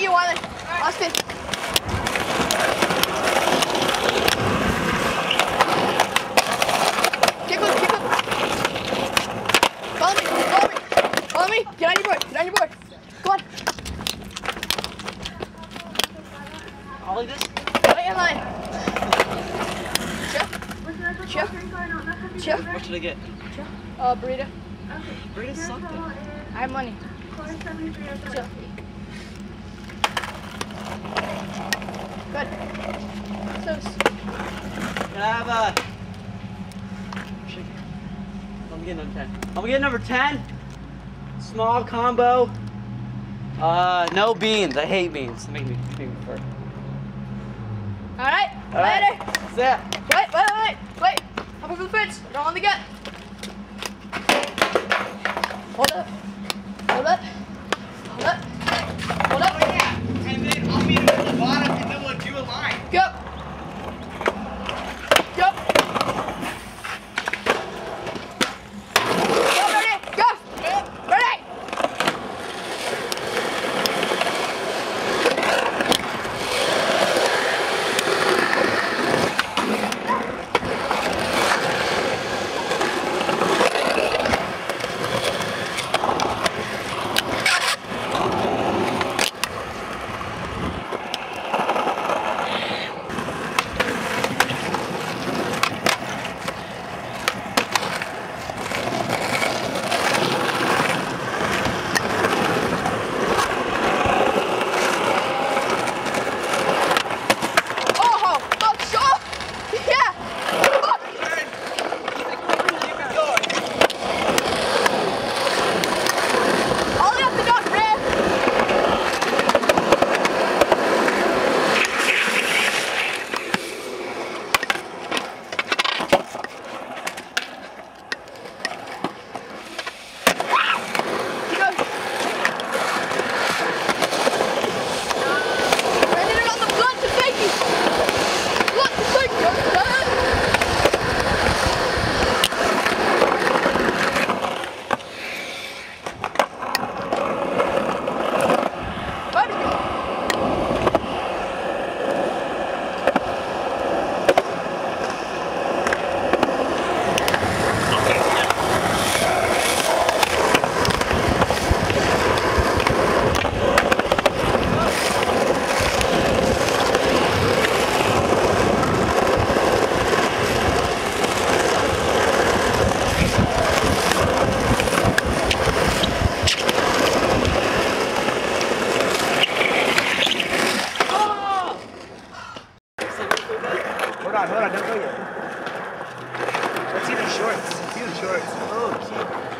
not you either. Austin. Kick him, kick him. Follow me, follow me. Follow me. Get on your board, get on your board. Come on. Ollie this? Right in line. Chip. Chip. Chip. What should I get? Chip. Uh, burrito. Okay. Burrito something. I have money. Chip. Good. So, Can I have a chicken? I'm getting number 10. I'm getting number 10. Small combo. Uh, no beans. I hate beans. Make me, make me all right. All right. Later. That's it. Wait, wait, wait, wait. Hop over the fence. Don't let me get. Hold up. Hold up. Hold on, hold on, don't go yet. Let's see the shorts. Let's see the shorts. Oh, cute.